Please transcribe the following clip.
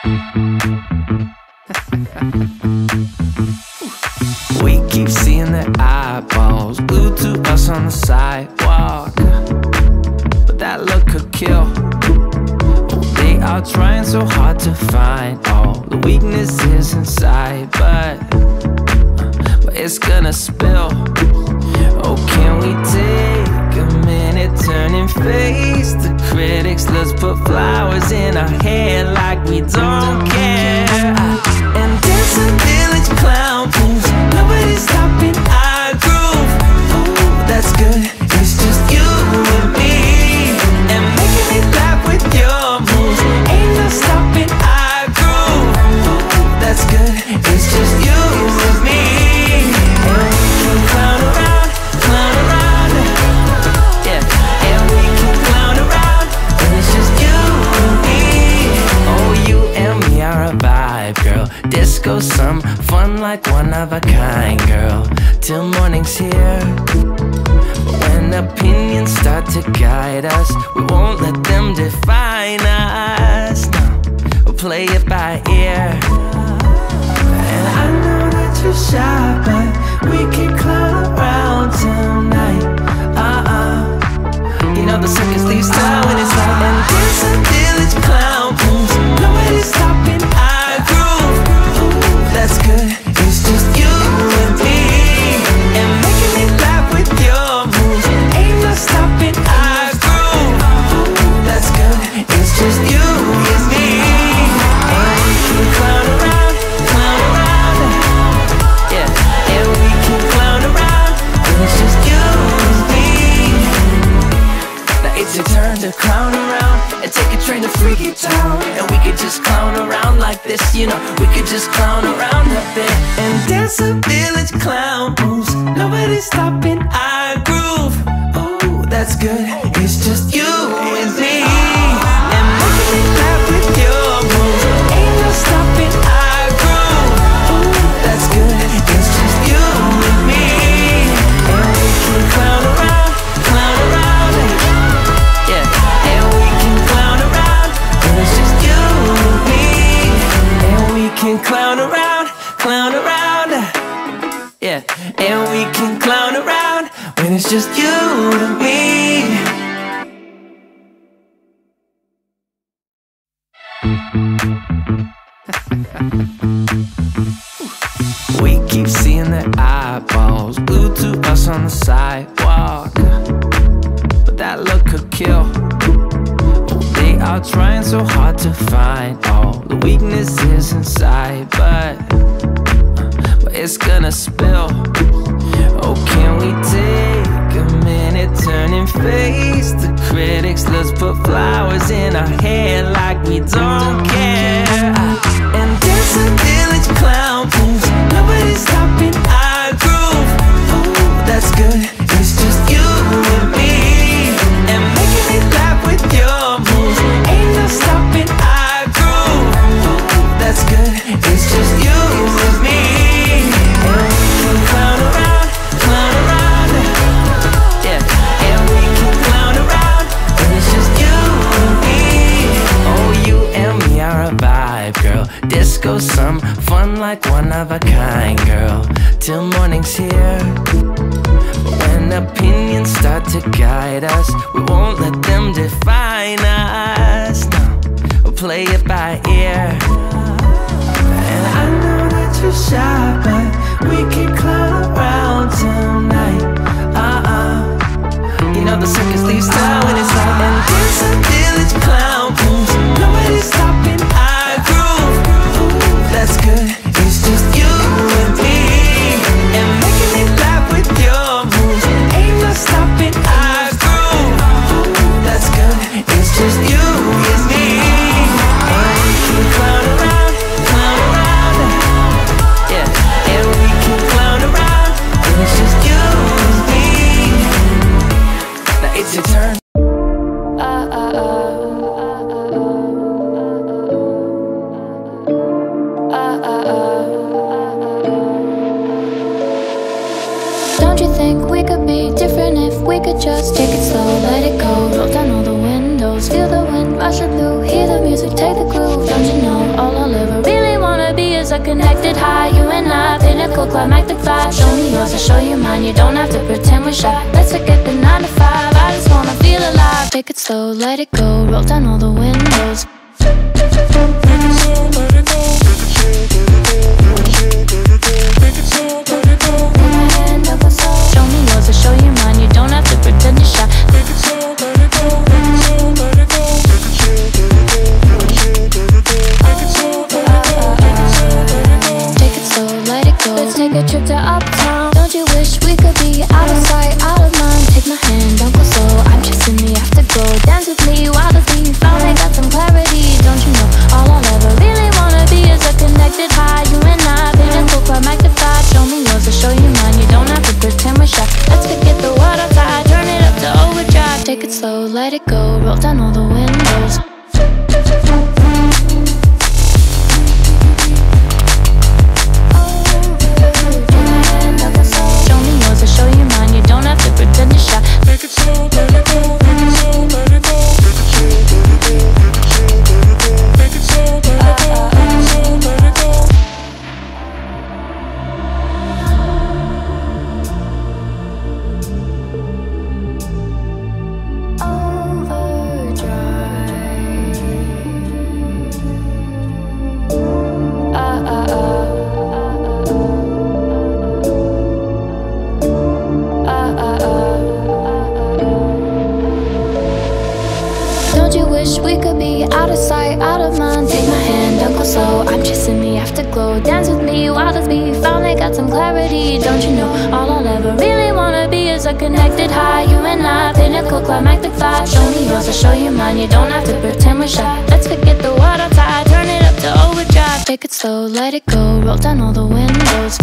we keep seeing their eyeballs glued to us on the sidewalk. But that look could kill. They are trying so hard to find all the weaknesses inside, but, but it's gonna spill. Oh, can we take a minute, turn and face the critics? Let's put flowers in our hair Disco, some fun like one of a kind, girl. Till morning's here. When opinions start to guide us, we won't let them define us. No, we'll play it by ear. And I know that you're shy, but we can clown around and take a train to Freaky Town. And we could just clown around like this, you know. We could just clown around a bit and dance a village clown moves. Nobody's stopping our groove. Ooh, that's good. It's just you just you and me. We keep seeing their eyeballs glued to us on the sidewalk. But that look could kill. Oh, they are trying so hard to find all the weaknesses inside, but, uh, but it's gonna spill. Oh, can we take turn and face the critics? Let's put flowers in our hair like we don't care. And dance a village clown moves. Nobody's stopping our groove. Ooh, that's good. Disco, some fun like one of a kind, girl. Till morning's here. When opinions start to guide us, we won't let them define us. No, we'll play it by ear. And I know that you're shy, but we can clown around tonight. it's your turn. Don't you think we could be different if we could just take it slow, let it go? Roll down all the windows, feel the wind rushing through, hear the music, take the groove. Don't you know all I'll ever really wanna be is a connected high? You and I, pinnacle, climactic fly. Show me yours, I'll show you mine. You don't have to pretend we're shy. Let's forget the Take it slow, let it go. Roll down all the windows. let it go, roll down all the way. Kiss in the afterglow Dance with me, wild as me Finally got some clarity. Don't you know All I'll ever really wanna be Is a connected high You and I, pinnacle, climactic fly. Show me yours, I'll show you mine. You don't have to pretend we're shy. Let's forget the water tie. Turn it up to overdrive. Take it slow, let it go. Roll down all the windows.